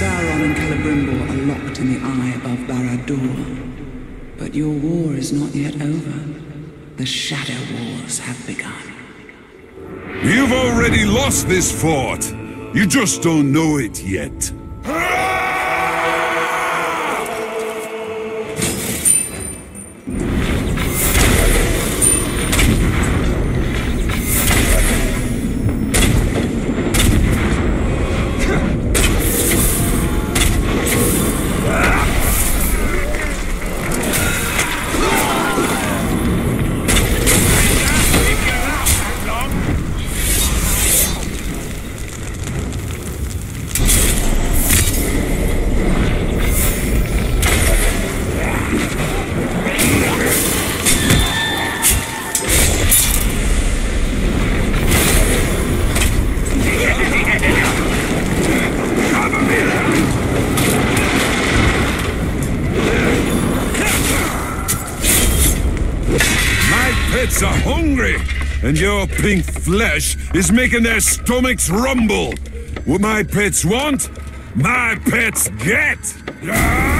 Sauron and Celebrimbor are locked in the eye above Barad-dûr. But your war is not yet over. The Shadow Wars have begun. You've already lost this fort. You just don't know it yet. Pets are hungry, and your pink flesh is making their stomachs rumble. What my pets want, my pets get. Ah!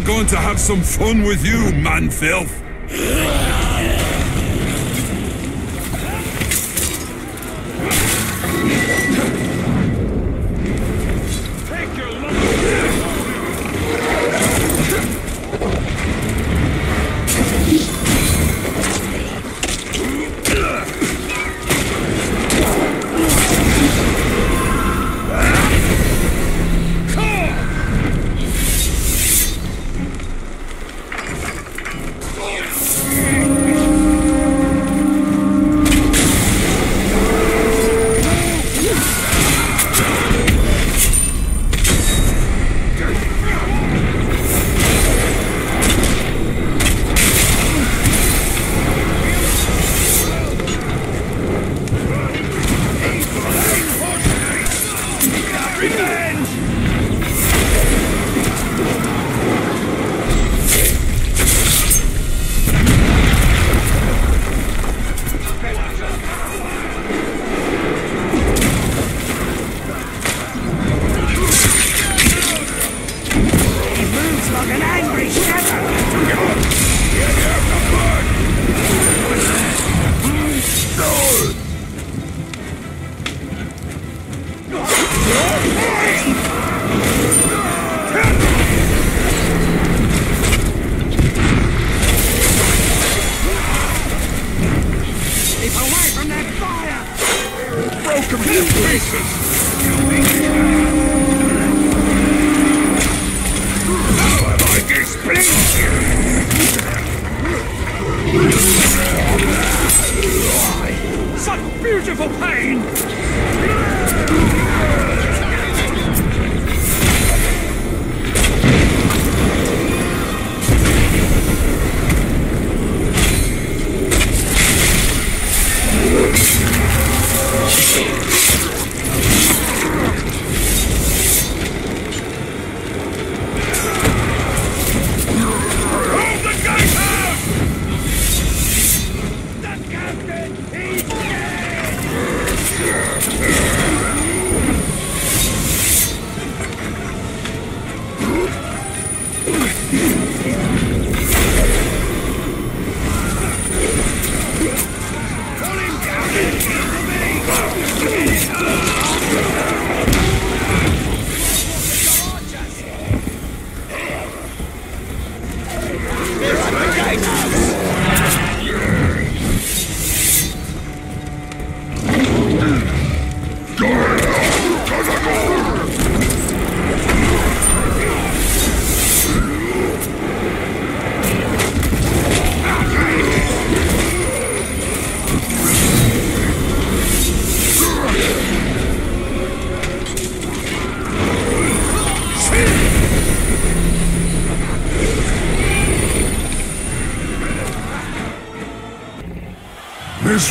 We're going to have some fun with you, man filth.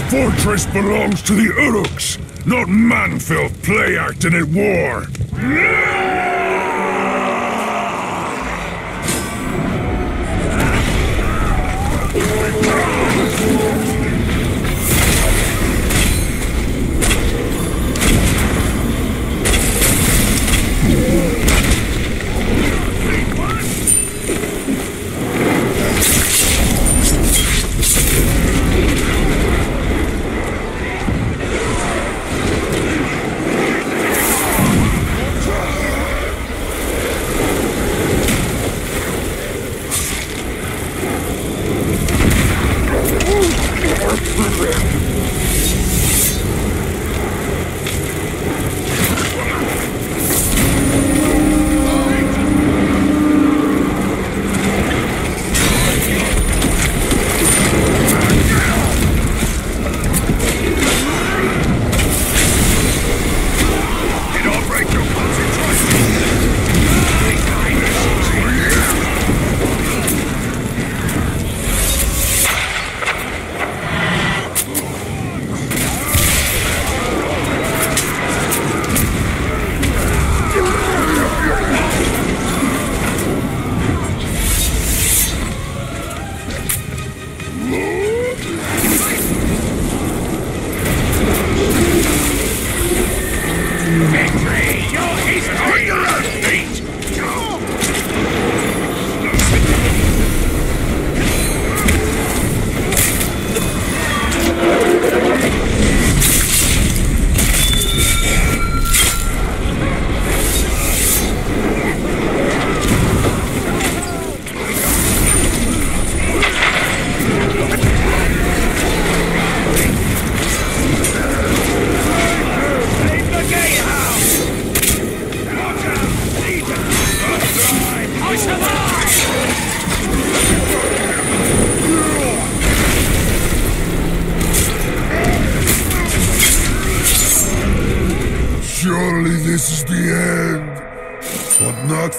Fortress belongs to the Uruks, not man-filth play acting at war.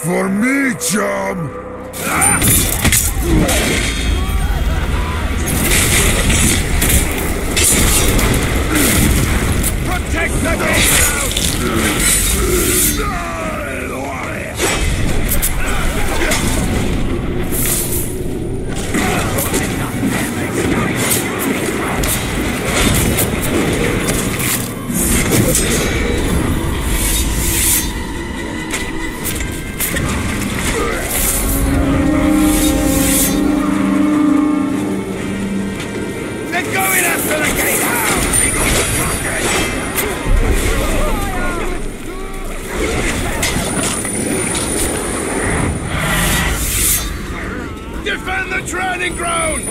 For me, chum! Training ground!